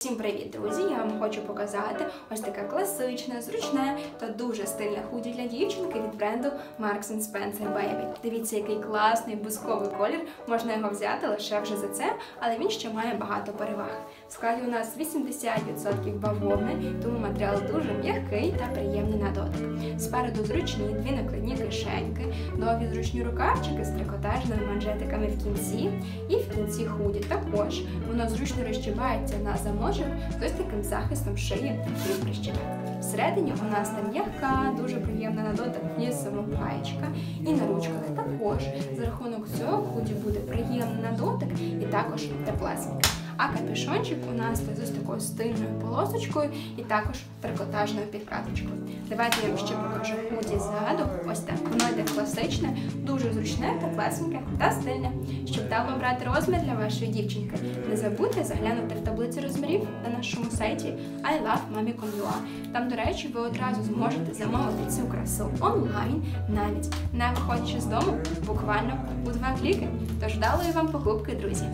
Всім привіт, друзі! Я вам хочу показати ось таке класичне, зручне та дуже стильне худі для дівчинки від бренду Marks Spencer Baby. Дивіться, який класний бусковий колір. Можна його взяти лише вже за це, але він ще має багато переваг. В складі у нас 80% бавовни, тому матеріал дуже м'який та приємний на дотик. Спереду зручні дві накладні кишеньки, нові зручні рукавчики з трикотажними манжетиками в кінці і в кінці худі. Також воно зручно розчіпається на замочок з ось таким захистом шиї прищепи. Всередині у нас там м'яка, дуже приємна на дотик флісова паєчка. І на ручках також за рахунок цього худі буде приємний на дотик і також теплесенька. А капюшончик у нас з такою стильною полосочкою і також трикотажною підкаточкою. Давайте я вам ще покажу худі ззаду. Ось так. Воно йде класичне, дуже зручне, теплесеньке та стильне. Щоб там обрати розмір для вашої дівчинки, не забудьте заглянути в таблицю розмірів на нашому сайті ilovemami.com.ua. Там, до речі, ви одразу зможете замовити цю красу онлайн, навіть не виходячи з дому, буквально у два кліки. Тож вдалої вам покупки, друзі!